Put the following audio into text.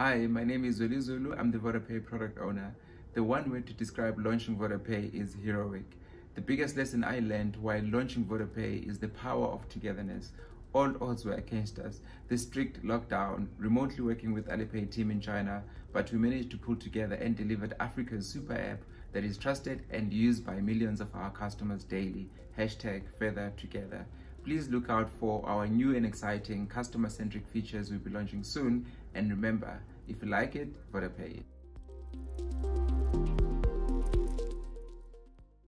Hi, my name is Zweli Zulu. I'm the VodaPay product owner. The one way to describe launching VodaPay is heroic. The biggest lesson I learned while launching VodaPay is the power of togetherness. All odds were against us. The strict lockdown, remotely working with Alipay team in China, but we managed to pull together and delivered Africa's super app that is trusted and used by millions of our customers daily. Hashtag together. Please look out for our new and exciting customer-centric features we'll be launching soon. And remember, if you like it, VodaPay it.